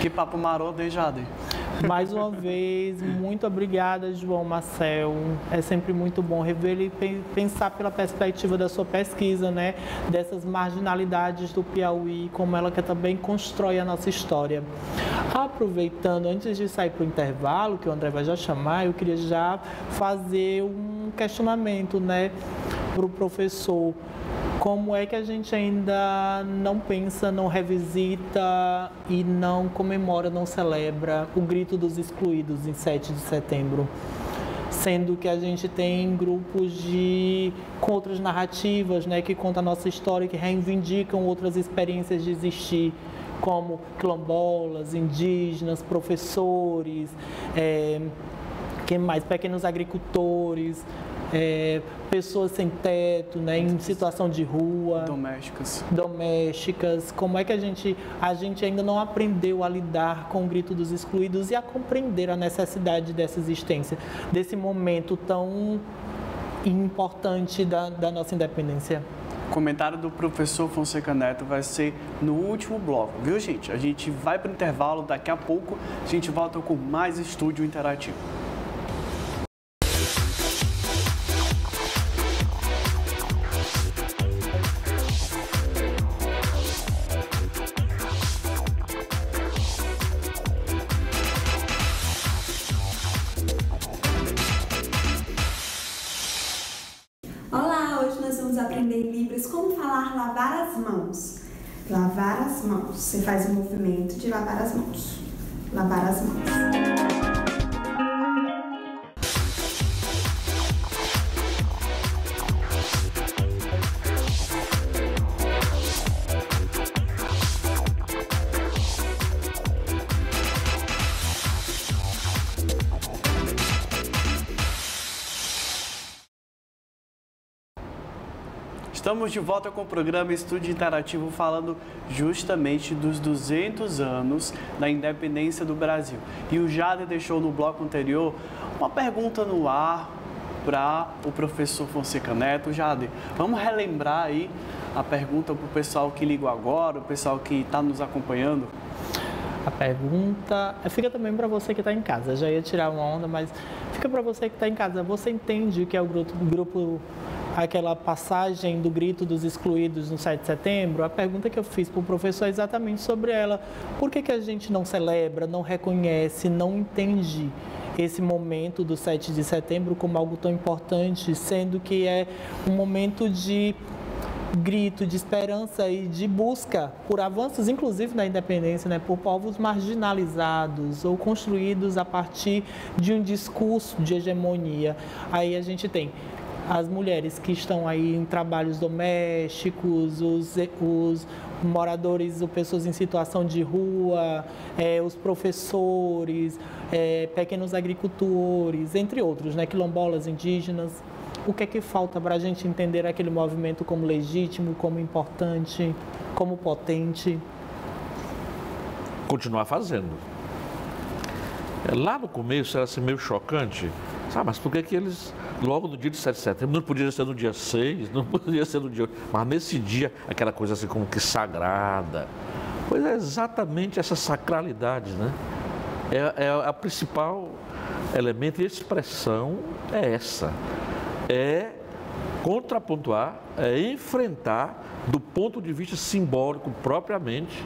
Que papo maroto, hein, Jade? Mais uma vez, muito obrigada, João Marcel. É sempre muito bom rever e pensar pela perspectiva da sua pesquisa, né? Dessas marginalidades do Piauí, como ela que também constrói a nossa história. Aproveitando, antes de sair para o intervalo, que o André vai já chamar, eu queria já fazer um questionamento, né, para o professor como é que a gente ainda não pensa, não revisita e não comemora, não celebra o grito dos excluídos em 7 de setembro? Sendo que a gente tem grupos de com outras narrativas, né, que contam a nossa história, que reivindicam outras experiências de existir, como quilombolas, indígenas, professores, é, que mais pequenos agricultores, é, pessoas sem teto, né, em situação de rua. Domésticas. Domésticas. Como é que a gente, a gente ainda não aprendeu a lidar com o grito dos excluídos e a compreender a necessidade dessa existência, desse momento tão importante da, da nossa independência? O comentário do professor Fonseca Neto vai ser no último bloco, viu, gente? A gente vai para o intervalo, daqui a pouco a gente volta com mais estúdio interativo. Você faz o movimento de lavar as mãos. Lavar as mãos. Estamos de volta com o programa Estúdio Interativo falando justamente dos 200 anos da independência do Brasil. E o Jade deixou no bloco anterior uma pergunta no ar para o professor Fonseca Neto. Jade, vamos relembrar aí a pergunta para o pessoal que ligou agora, o pessoal que está nos acompanhando? A pergunta fica também para você que está em casa. Já ia tirar uma onda, mas fica para você que está em casa. Você entende o que é o grupo aquela passagem do grito dos excluídos no 7 de setembro, a pergunta que eu fiz para o professor é exatamente sobre ela. Por que, que a gente não celebra, não reconhece, não entende esse momento do 7 de setembro como algo tão importante, sendo que é um momento de grito de esperança e de busca por avanços, inclusive na independência, né, por povos marginalizados ou construídos a partir de um discurso de hegemonia. Aí a gente tem as mulheres que estão aí em trabalhos domésticos, os, os moradores ou pessoas em situação de rua, é, os professores, é, pequenos agricultores, entre outros, né, quilombolas, indígenas. O que é que falta para a gente entender aquele movimento como legítimo, como importante, como potente? Continuar fazendo. É, lá no começo era assim meio chocante, sabe? Mas por que, que eles logo no dia de 7 de setembro, não podia ser no dia 6, não podia ser no dia 8, mas nesse dia, aquela coisa assim como que sagrada. Pois é exatamente essa sacralidade, né? É, é a principal elemento de expressão é essa. É contrapontuar, é enfrentar do ponto de vista simbólico propriamente.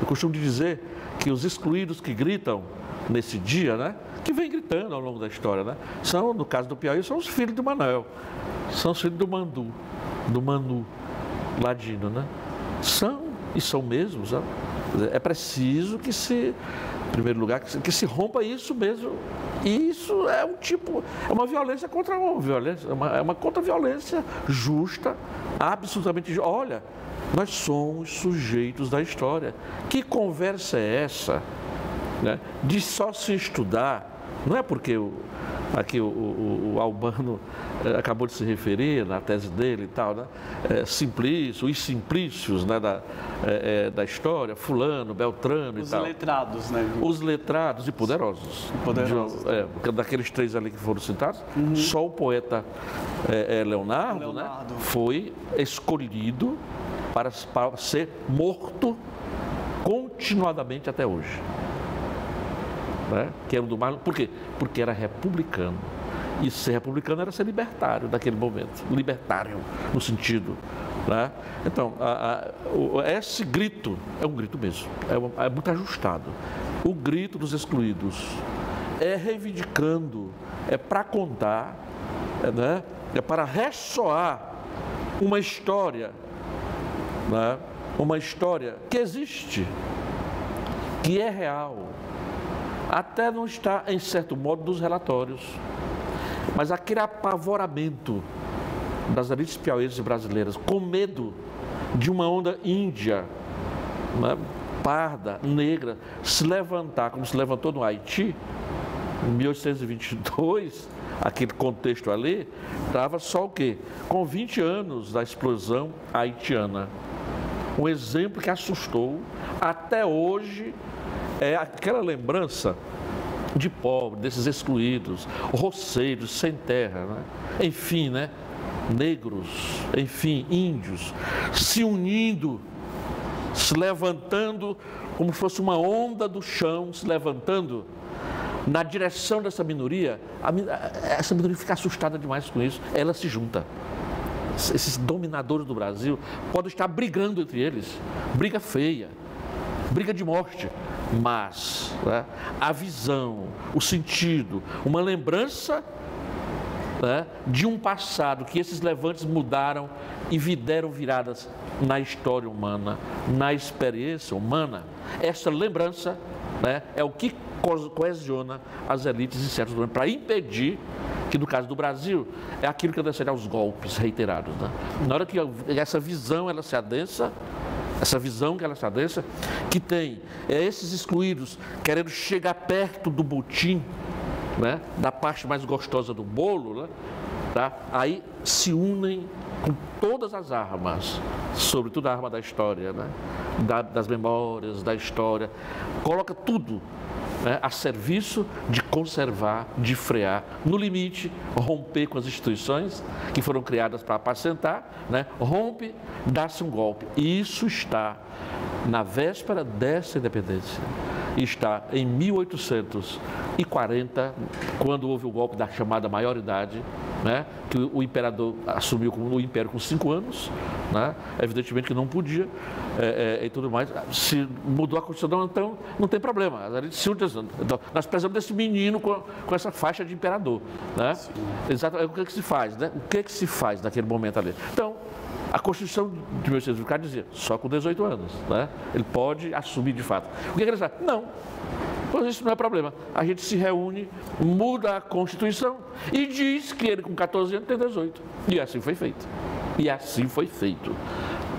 Eu costumo dizer que os excluídos que gritam nesse dia, né? que vem gritando ao longo da história, né? São, no caso do Piauí, são os filhos do Manuel, são os filhos do Mandu, do Manu Ladino, né? São, e são mesmo, sabe? É preciso que se, em primeiro lugar, que se, que se rompa isso mesmo. E isso é um tipo, é uma violência contra uma violência, é uma, é uma contra-violência justa, absolutamente. Olha, nós somos sujeitos da história. Que conversa é essa? Né? De só se estudar não é porque o, aqui o, o, o Albano eh, acabou de se referir na tese dele e tal, né? É, Simplício, os simplícios né, da, é, é, da história, fulano, Beltrano os e tal. Os letrados, né? Os letrados e poderosos. Poderosos. De, daqueles três ali que foram citados, uhum. só o poeta Leonardo, Leonardo. Né, foi escolhido para, para ser morto continuadamente até hoje. Né? que era do Marlon. Por quê? Porque era republicano. E ser republicano era ser libertário naquele momento. Libertário, no sentido. Né? Então, a, a, o, esse grito é um grito mesmo, é, é muito ajustado. O grito dos excluídos é reivindicando, é para contar, é, né? é para ressoar uma história, né? uma história que existe, que é real, até não está, em certo modo, dos relatórios. Mas aquele apavoramento das elites piauienses brasileiras, com medo de uma onda índia, né, parda, negra, se levantar, como se levantou no Haiti, em 1822, aquele contexto ali, estava só o quê? Com 20 anos da explosão haitiana. Um exemplo que assustou, até hoje, é aquela lembrança de pobre, desses excluídos, roceiros, sem terra, né? enfim, né? negros, enfim, índios, se unindo, se levantando como fosse uma onda do chão, se levantando na direção dessa minoria, a, essa minoria fica assustada demais com isso, ela se junta. Esses dominadores do Brasil podem estar brigando entre eles, briga feia, briga de morte, mas né, a visão, o sentido, uma lembrança né, de um passado que esses levantes mudaram e deram viradas na história humana, na experiência humana, essa lembrança né, é o que coesiona as elites em certos momentos para impedir que no caso do Brasil é aquilo que antecede aos golpes reiterados. Né? Na hora que essa visão ela se adensa, essa visão que ela se adensa, que tem é esses excluídos querendo chegar perto do botim, né, da parte mais gostosa do bolo, né, tá? aí se unem com todas as armas, sobretudo a arma da história, né, da, das memórias, da história, coloca tudo né, a serviço de conservar, de frear, no limite, romper com as instituições que foram criadas para apacentar, né, rompe, dá-se um golpe. E isso está na véspera dessa independência. Está em 1840, quando houve o golpe da chamada maioridade, né, que o imperador assumiu o império com cinco anos, né, evidentemente que não podia é, é, e tudo mais. Se mudou a Constituição, então não tem problema. Então, nós precisamos desse menino com, com essa faixa de imperador. Né? Exatamente. O que, é que se faz? Né? O que, é que se faz naquele momento ali? Então, a Constituição de 1824 dizia só com 18 anos. Né? Ele pode assumir de fato. O que, é que ele faz? Não. Pois isso não é problema. A gente se reúne, muda a Constituição e diz que ele com 14 anos tem 18. E assim foi feito. E assim foi feito.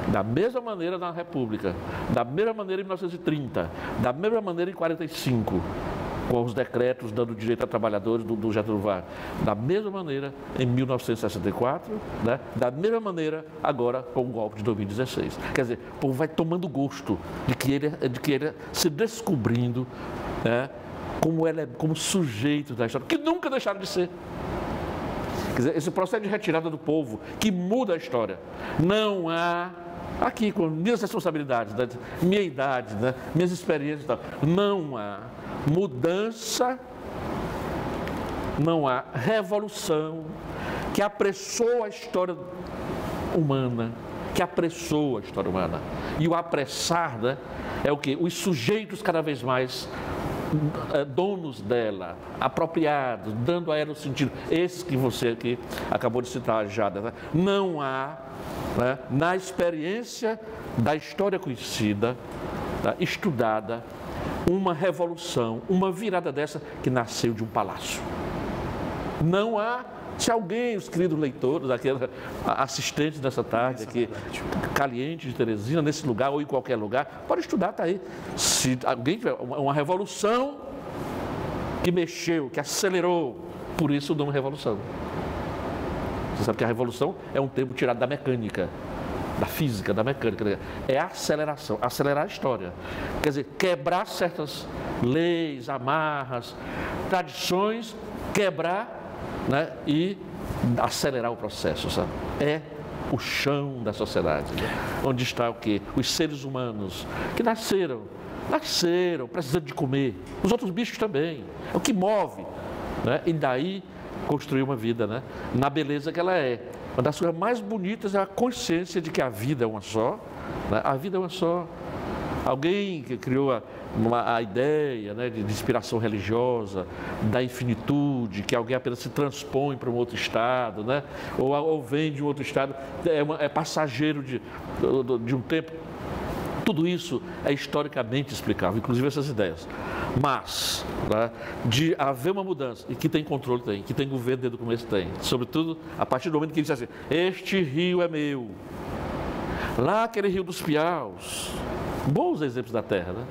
Da mesma maneira na República, da mesma maneira em 1930, da mesma maneira em 45, com os decretos dando direito a trabalhadores do, do Getúlio Vargas. Da mesma maneira em 1964, né? da mesma maneira agora com o golpe de 2016. Quer dizer, o povo vai tomando gosto de que ele, de que ele se descobrindo né, como, ela é, como sujeito da história, que nunca deixaram de ser. Quer dizer, esse processo de retirada do povo que muda a história. Não há, aqui com minhas responsabilidades, né, minha idade, né, minhas experiências tal, não há mudança, não há revolução que apressou a história humana, que apressou a história humana. E o apressar né, é o que? Os sujeitos cada vez mais donos dela, apropriados, dando a ela o sentido, esse que você aqui acabou de citar, Jada, né? não há, né, na experiência da história conhecida, tá, estudada, uma revolução, uma virada dessa que nasceu de um palácio. Não há se alguém, os queridos leitores, aqueles assistentes dessa tarde aqui, caliente de Teresina, nesse lugar ou em qualquer lugar, pode estudar, está aí. Se alguém tiver uma revolução que mexeu, que acelerou, por isso dá uma revolução. Você sabe que a revolução é um termo tirado da mecânica, da física, da mecânica. É aceleração, acelerar a história. Quer dizer, quebrar certas leis, amarras, tradições, quebrar né? e acelerar o processo, sabe? É o chão da sociedade, né? onde está o quê? Os seres humanos que nasceram nasceram precisando de comer. Os outros bichos também. É o que move. Né? E daí construir uma vida, né? Na beleza que ela é. Uma das coisas mais bonitas é a consciência de que a vida é uma só. Né? A vida é uma só. Alguém que criou a, uma, a ideia né, de, de, inspiração religiosa, da infinitude, que alguém apenas se transpõe para um outro estado, né? ou, ou vem de um outro estado, é, uma, é passageiro de, de um tempo. Tudo isso é historicamente explicável, inclusive essas ideias. Mas, né, de haver uma mudança, e que tem controle, tem, que tem governo dentro do começo, tem. Sobretudo a partir do momento que ele diz assim: Este rio é meu. Lá aquele rio dos Piaus. Bons exemplos da terra, né?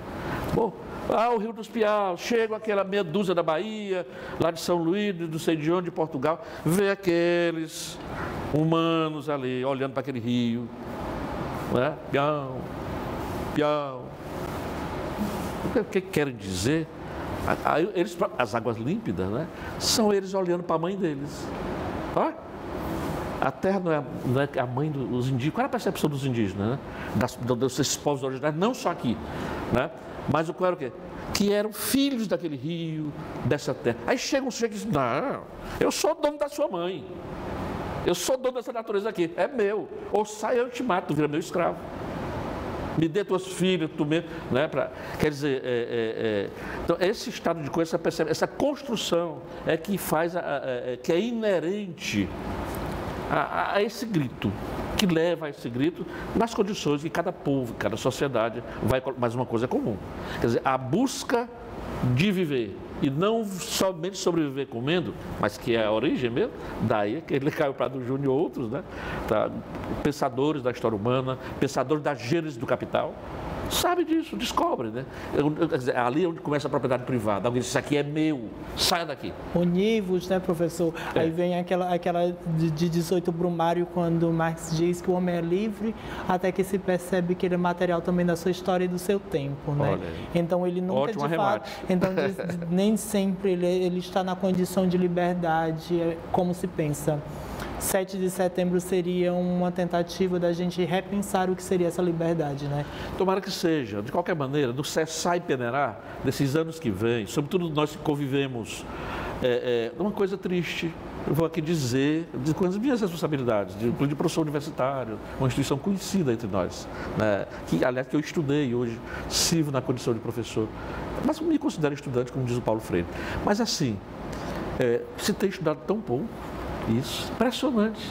Bom, ah, o Rio dos Piaus, chega aquela meia dúzia da Bahia, lá de São Luís, não sei de onde, de Portugal, vê aqueles humanos ali, olhando para aquele rio, né? Piau, piau. O que querem dizer? Eles, as águas límpidas, né? São eles olhando para a mãe deles. Olha. A terra não é, não é a mãe dos indígenas. Qual é a percepção dos indígenas, né? Das, desses povos originários, não só aqui, né? Mas o qual era o quê? Que eram filhos daquele rio, dessa terra. Aí chega um sujeito e diz: Não, eu sou dono da sua mãe. Eu sou dono dessa natureza aqui. É meu. Ou sai, eu te mato, vira meu escravo me dê tuas filhas, tu mesmo, né? Pra, quer dizer, é, é, é, então esse estado de coisa, essa, essa construção é que faz, a, a, a, é, que é inerente a, a, esse grito, que leva a esse grito nas condições que cada povo, cada sociedade vai. Mas uma coisa é comum. Quer dizer, a busca de viver e não somente sobreviver comendo, mas que é a origem mesmo, daí é que ele caiu para do Júnior e outros, né? Tá? pensadores da história humana, pensadores da gênese do capital, sabe disso, descobre, né? Dizer, ali é onde começa a propriedade privada. Alguém diz, isso aqui é meu, saia daqui. Univos, né, professor? É. Aí vem aquela, aquela de 18 Brumário, quando Marx diz que o homem é livre, até que se percebe que ele é material também da sua história e do seu tempo, né? Olha, então ele nunca Ótimo de fato, então nem sempre ele, ele está na condição de liberdade, é como se pensa. 7 de setembro seria uma tentativa da gente repensar o que seria essa liberdade, né? Tomara que seja. De qualquer maneira, do cessar e peneirar desses anos que vêm, sobretudo nós que convivemos, é, é uma coisa triste. Eu vou aqui dizer, com as minhas responsabilidades, de, de professor universitário, uma instituição conhecida entre nós, né? que, aliás, que eu estudei hoje, sirvo na condição de professor, mas me considero estudante, como diz o Paulo Freire. Mas assim, é, se tem estudado tão pouco, isso, impressionante.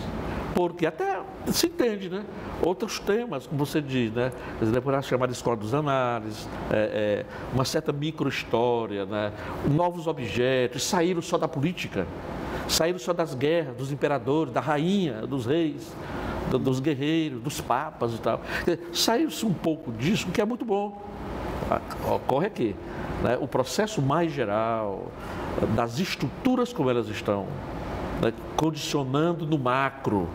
Porque até se entende, né? Outros temas, como você diz, né? Depois chamada escola dos análises, é, é, uma certa microhistória, né? Novos objetos, saíram só da política, saíram só das guerras, dos imperadores, da rainha, dos reis, do, dos guerreiros, dos papas e tal. Saiu-se um pouco disso, o que é muito bom. Ocorre aqui. Né? O processo mais geral, das estruturas como elas estão, condicionando no macro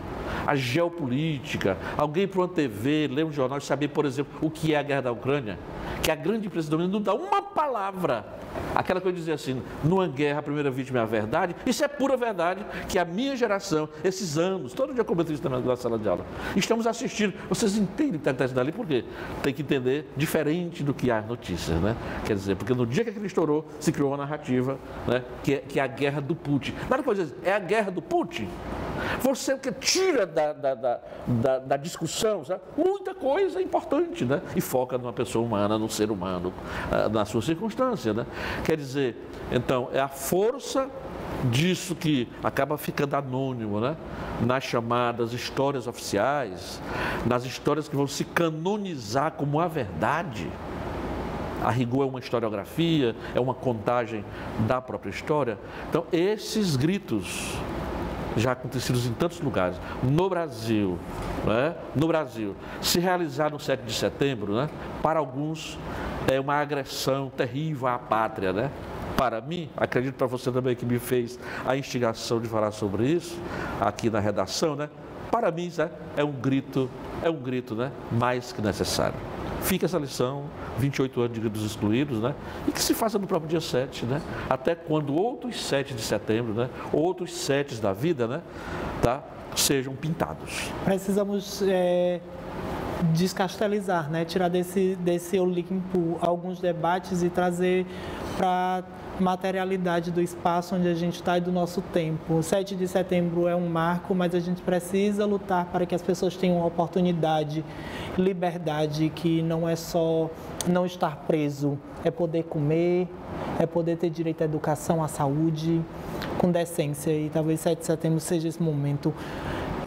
a geopolítica. Alguém para uma TV, ler um jornal e saber, por exemplo, o que é a guerra da Ucrânia, que a grande imprensa do mundo não dá uma palavra. Aquela que eu dizia assim, numa guerra a primeira vítima é a verdade, isso é pura verdade, que a minha geração, esses anos, todo dia comento isso na sala de aula, estamos assistindo, vocês entendem o que está acontecendo ali, por quê? Tem que entender diferente do que as notícias, né? Quer dizer, porque no dia que aquilo estourou, se criou uma narrativa, né? que, é, que é a guerra do Putin. Nada dizer, é a guerra do Putin. Você que tira da, da, da, da, discussão sabe? muita coisa importante, né? E foca numa pessoa humana, num ser humano, ah, na sua circunstância, né? Quer dizer, então, é a força disso que acaba ficando anônimo, né? Nas chamadas histórias oficiais, nas histórias que vão se canonizar como a verdade. A rigor é uma historiografia, é uma contagem da própria história. Então, esses gritos já acontecidos em tantos lugares. No Brasil, né? no Brasil, se realizar no 7 de setembro, né? para alguns é uma agressão terrível à pátria, né? Para mim, acredito para você também que me fez a instigação de falar sobre isso aqui na redação, né? Para mim, né? é um grito, é um grito, né? Mais que necessário. Fica essa lição, 28 anos de gritos excluídos, né? E que se faça no próprio dia 7, né? Até quando outros 7 de setembro, né? Outros 7 da vida, né? Tá? Sejam pintados. Precisamos é descastelizar, né? tirar desse, desse Olimpo alguns debates e trazer para materialidade do espaço onde a gente está e do nosso tempo. O 7 de setembro é um marco, mas a gente precisa lutar para que as pessoas tenham oportunidade, liberdade, que não é só não estar preso, é poder comer, é poder ter direito à educação, à saúde, com decência. E talvez 7 de setembro seja esse momento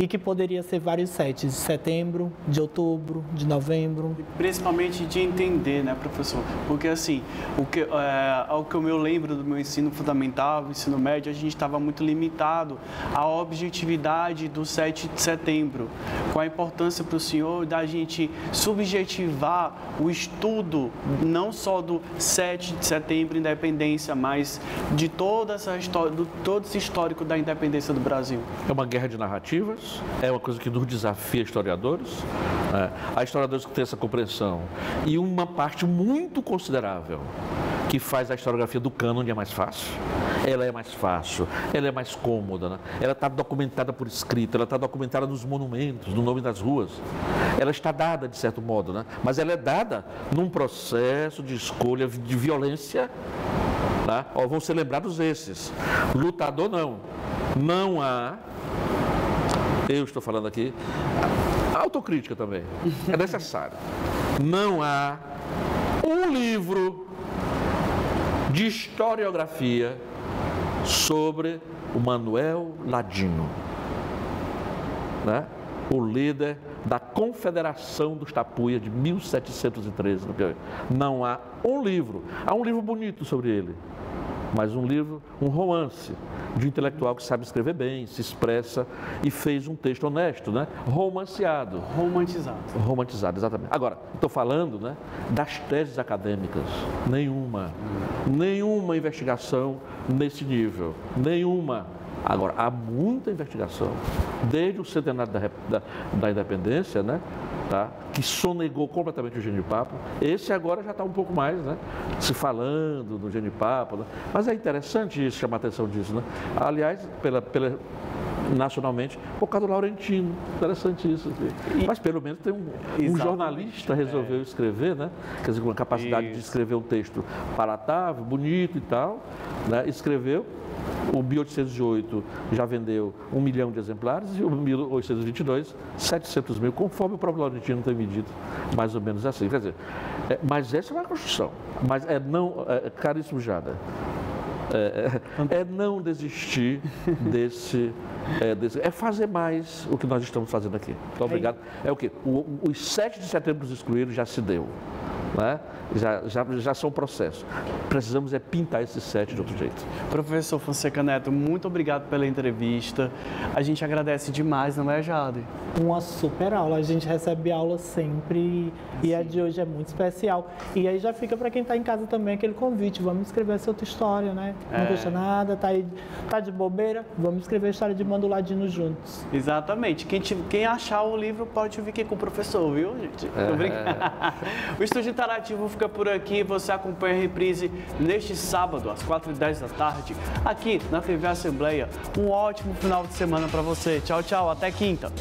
e que poderia ser vários sets, de setembro, de outubro, de novembro. Principalmente de entender, né, professor? Porque assim, o que, é, ao que eu lembro do meu ensino fundamental, ensino médio, a gente estava muito limitado à objetividade do 7 de setembro. Com a importância para o senhor da gente subjetivar o estudo, não só do 7 de setembro, independência, mas de toda essa história, do todo esse histórico da independência do Brasil. É uma guerra de narrativas, é uma coisa que nos desafia historiadores. Né? Há historiadores que têm essa compreensão. E uma parte muito considerável que faz a historiografia do cânone é mais fácil. Ela é mais fácil, ela é mais cômoda, né? ela está documentada por escrito, ela está documentada nos monumentos, no nome das ruas. Ela está dada, de certo modo, né? mas ela é dada num processo de escolha de violência. Tá? Ó, vão ser lembrados esses. Lutador não. Não há eu estou falando aqui, autocrítica também, é necessário. Não há um livro de historiografia sobre o Manuel Ladino, né? o líder da Confederação dos Tapuia de 1713 no Piauí. Não há um livro, há um livro bonito sobre ele, mas um livro, um romance de um intelectual que sabe escrever bem, se expressa e fez um texto honesto, né? romanceado. Romantizado. Romantizado, exatamente. Agora, estou falando né, das teses acadêmicas. Nenhuma. Nenhuma investigação nesse nível. Nenhuma. Agora, há muita investigação, desde o centenário da, da, da independência, né? Tá? que sonegou completamente o genipapo. Esse agora já está um pouco mais né? se falando do genipapo. Né? Mas é interessante isso, chamar a atenção disso. Né? Aliás, pela, pela, nacionalmente, por causa do Laurentino. Interessante isso. Aqui. Mas pelo menos tem um, um jornalista resolveu é. escrever, né? quer dizer, com a capacidade isso. de escrever um texto palatável, bonito e tal, né? escreveu o 1808 já vendeu um milhão de exemplares e o 1822, 700 mil, conforme o próprio Laurentino tem medido, mais ou menos assim. Quer dizer, é, mas essa é uma construção. Mas é não, é, caríssimo Jada, é, é, é, não desistir desse, é, desse, é, fazer mais o que nós estamos fazendo aqui. Muito obrigado. É o que? Os 7 de setembro excluídos já se deu né? já, já, já são processos. Precisamos é pintar esse set de outro jeito. Professor Fonseca Neto, muito obrigado pela entrevista. A gente agradece demais, não é, Jade? Uma super aula. A gente recebe aula sempre e a de hoje é muito especial. E aí já fica para quem está em casa também aquele convite. Vamos escrever essa outra história, né? Não é. deixa nada, tá, aí, tá de bobeira. Vamos escrever a história de Manduladino juntos. Exatamente. Quem, te, quem achar o livro pode vir aqui com o professor, viu, gente? É. o estúdio Interativo fica por aqui. Você acompanha a reprise neste sábado, às 4h10 da tarde, aqui na TV Assembleia. Um ótimo final de semana para você. Tchau, tchau. Até quinta.